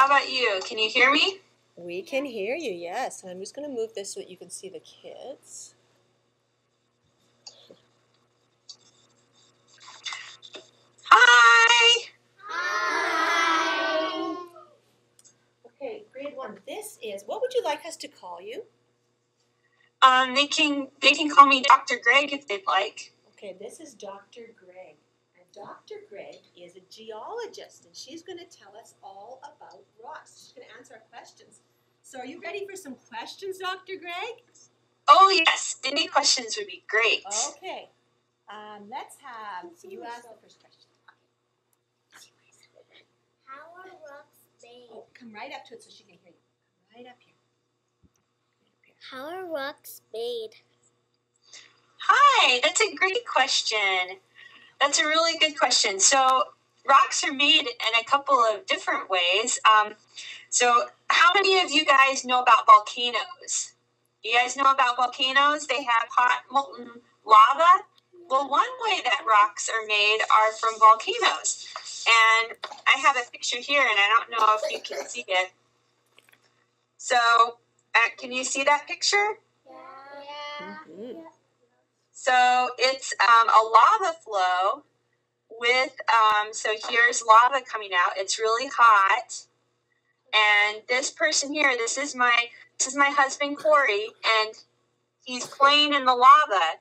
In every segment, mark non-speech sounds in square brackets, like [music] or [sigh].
How about you? Can you hear me? We can hear you, yes. I'm just going to move this so that you can see the kids. Hi. Hi. Okay, grade one. This is, what would you like us to call you? Um, they can they can call me Dr. Gregg if they'd like. Okay, this is Dr. Gregg. And Dr. Gregg is a geologist, and she's going to tell us all about rocks. She's going to answer our questions. So, are you ready for some questions, Dr. Gregg? Oh yes, any questions would be great. Okay. Um, let's have you ask the first question. How are rocks made? Oh, come right up to it so she can hear you. Come right up here. Right up here. How are rocks made? Hi, that's a great question. That's a really good question. So, rocks are made in a couple of different ways. Um, so, how many of you guys know about volcanoes? You guys know about volcanoes? They have hot molten lava. Well, one way that rocks are made are from volcanoes. And I have a picture here, and I don't know if you can see it. So, uh, can you see that picture? Yeah. Mhm. So it's um, a lava flow with, um, so here's lava coming out. It's really hot. And this person here, this is my, this is my husband Corey, and he's playing in the lava.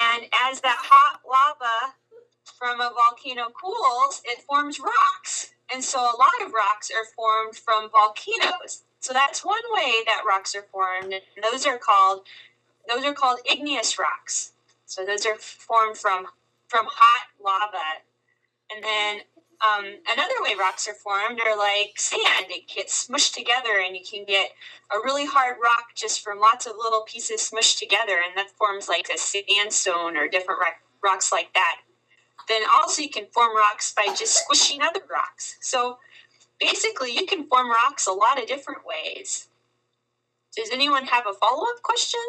And as that hot lava from a volcano cools, it forms rocks. And so a lot of rocks are formed from volcanoes. So that's one way that rocks are formed. And those are called those are called igneous rocks. So those are formed from from hot lava. And then um, another way rocks are formed are like sand. It gets smushed together, and you can get a really hard rock just from lots of little pieces smushed together, and that forms like a sandstone or different rock, rocks like that. Then also you can form rocks by just squishing other rocks. So basically, you can form rocks a lot of different ways. Does anyone have a follow up question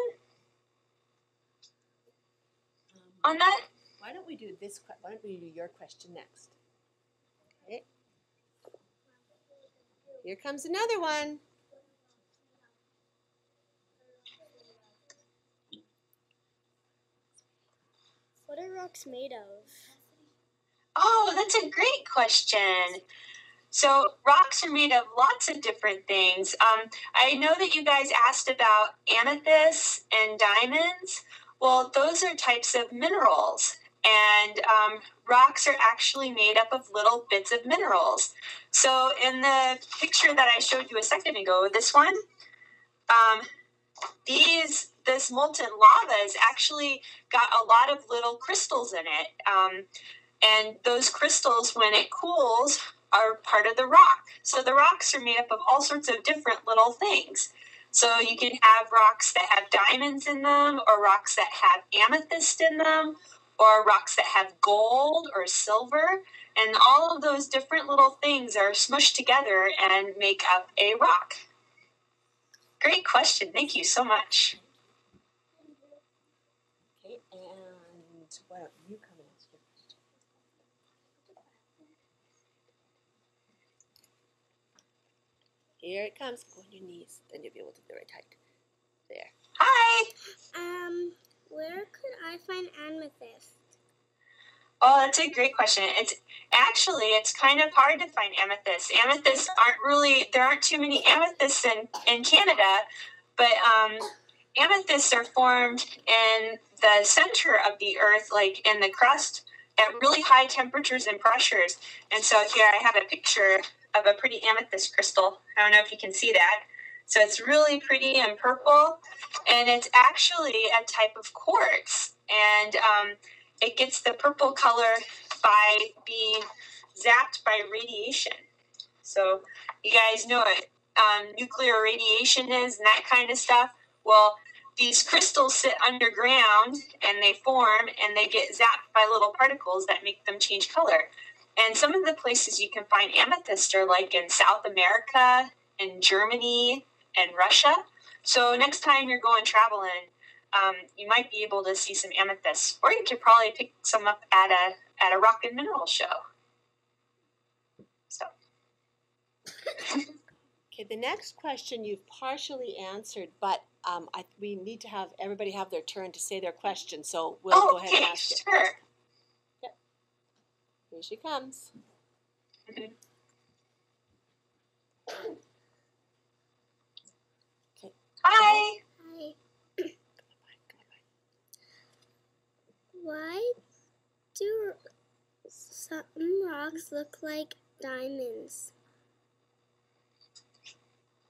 on that? Why don't we do this? Why don't we do your question next? Okay. Here comes another one. What are rocks made of? Oh, that's a great question. So, rocks are made of lots of different things. Um, I know that you guys asked about amethysts and diamonds. Well, those are types of minerals, and um, rocks are actually made up of little bits of minerals. So, in the picture that I showed you a second ago, this one, um, these this molten lava has actually got a lot of little crystals in it. Um, and those crystals, when it cools, are part of the rock. So the rocks are made up of all sorts of different little things. So you can have rocks that have diamonds in them, or rocks that have amethyst in them, or rocks that have gold or silver. And all of those different little things are smushed together and make up a rock. Great question. Thank you so much. Okay, and why don't you come and ask your question? Here it comes. Go on your knees. Then you'll be able to do it tight. There. Hi. Um, where could I find amethyst? Oh, that's a great question. It's actually it's kind of hard to find amethysts. Amethysts aren't really there aren't too many amethysts in, in Canada, but um, amethysts are formed in the center of the earth, like in the crust, at really high temperatures and pressures. And so here I have a picture of a pretty amethyst crystal. I don't know if you can see that. So it's really pretty and purple, and it's actually a type of quartz. And um, it gets the purple color by being zapped by radiation. So you guys know what um, nuclear radiation is and that kind of stuff. Well, these crystals sit underground and they form and they get zapped by little particles that make them change color. And some of the places you can find amethyst are like in South America and Germany and Russia. So next time you're going traveling, um, you might be able to see some amethysts, or you could probably pick some up at a at a rock and mineral show. So. [laughs] Okay, the next question you've partially answered, but um, I, we need to have everybody have their turn to say their question. So we'll oh, go ahead and okay, ask it. sure. Here she comes. Hi. Hi. Why do some rocks look like diamonds?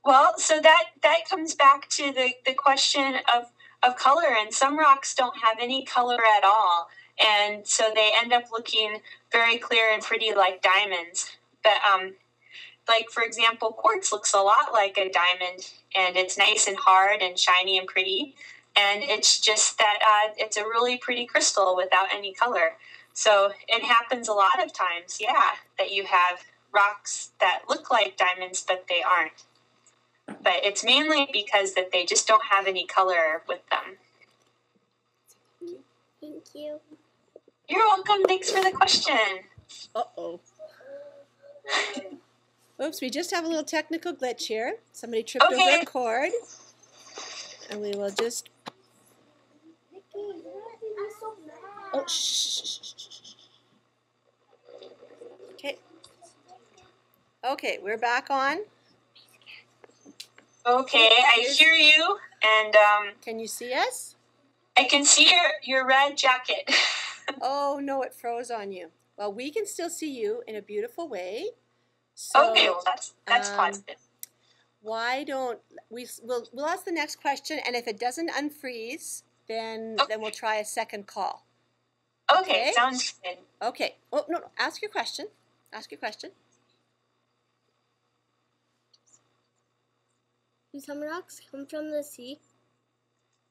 Well, so that that comes back to the, the question of, of color, and some rocks don't have any color at all, and so they end up looking very clear and pretty like diamonds. But um, like for example, quartz looks a lot like a diamond, and it's nice and hard and shiny and pretty, and it's just that uh, it's a really pretty crystal without any color. So it happens a lot of times, yeah, that you have rocks that look like diamonds, but they aren't but it's mainly because that they just don't have any color with them. Thank you. You're welcome. Thanks for the question. Uh oh. [laughs] Oops, we just have a little technical glitch here. Somebody tripped over a cord. And we will just. Oh, shh. Okay. Okay, we're back on. Okay, I hear you, and um, Can you see us? I can see your, your red jacket. [laughs] Oh, no, it froze on you. Well, we can still see you in a beautiful way. So okay, well that's that's um, positive. why don't we we'll, we'll ask the next question and if it doesn't unfreeze then then we'll try a second call Okay, okay. sounds good. okay oh no, no ask your question ask your question Do some rocks come from the sea?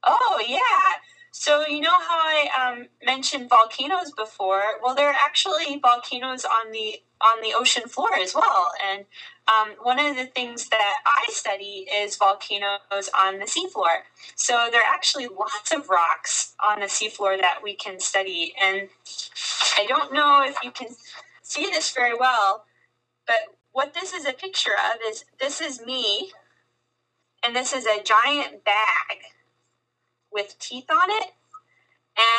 Oh yeah. So you know how I um, mentioned volcanoes before? Well, there are actually volcanoes on the on the ocean floor as well. And um, one of the things that I study is volcanoes on the seafloor. So there are actually lots of rocks on the seafloor that we can study. And I don't know if you can see this very well, but what this is a picture of is this is me, and this is a giant bag with teeth on it.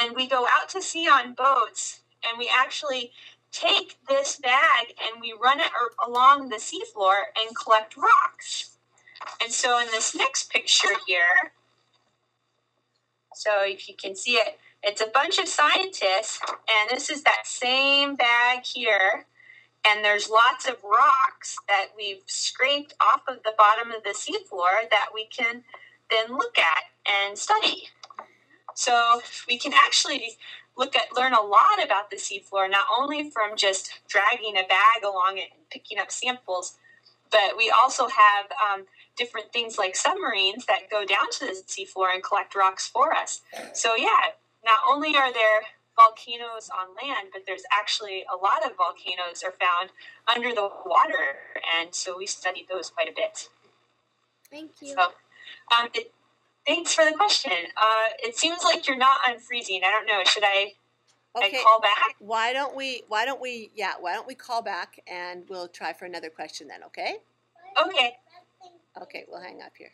And we go out to sea on boats and we actually take this bag and we run it along the seafloor and collect rocks. And so in this next picture here, so if you can see it, it's a bunch of scientists, and this is that same bag here. And there's lots of rocks that we've scraped off of the bottom of the seafloor that we can then look at and study. So we can actually look at learn a lot about the seafloor, not only from just dragging a bag along it and picking up samples, but we also have um, different things like submarines that go down to the seafloor and collect rocks for us. So yeah, not only are there volcanoes on land, but there's actually a lot of volcanoes are found under the water, and so we studied those quite a bit. Thank you. So, um, it, thanks for the question. Uh, it seems like you're not unfreezing. I don't know. Should I, okay I call back? why don't we why don't we yeah why don't we call back and we'll try for another question then okay Okay. okay we'll hang up here